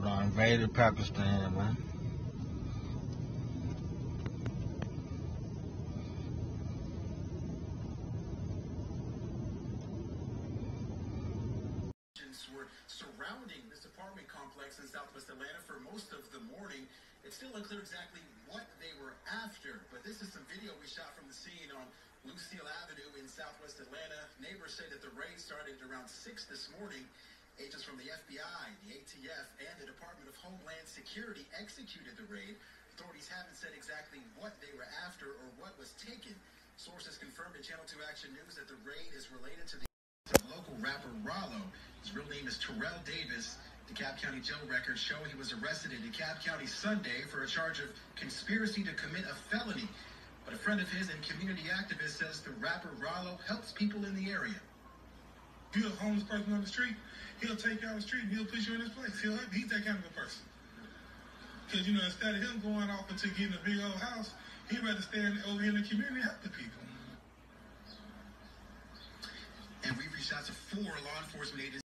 Done invaded Pakistan, man. were surrounding this apartment complex in southwest Atlanta for most of the morning. It's still unclear exactly what they were after, but this is some video we shot from the scene on Lucille Avenue in southwest Atlanta. Neighbors say that the raid started around 6 this morning. Agents from the FBI, the ATF, and the Department of Homeland Security executed the raid. Authorities haven't said exactly what they were after or what was taken. Sources confirmed to Channel 2 Action News that the raid is related to the local rapper Ralo. His real name is Terrell Davis. DeKalb County jail records show he was arrested in DeKalb County Sunday for a charge of conspiracy to commit a felony. But a friend of his and community activist says the rapper Ralo helps people in the area. You're a homeless person on the street, he'll take you out the street and he'll put you in his place. He'll, he's that kind of a person. Because, you know, instead of him going off into getting a big old house, he'd rather stay stand over in the community and help the people. And we reached out to four law enforcement agencies.